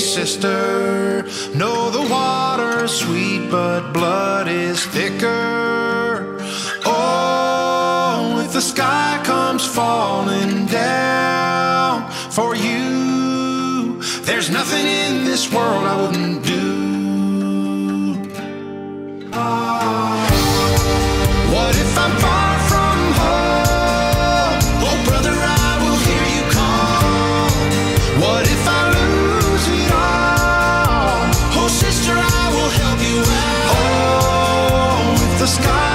sister. Know the water's sweet, but blood is thicker. Oh, if the sky comes falling down for you, there's nothing in this world I wouldn't do. Far? the sky.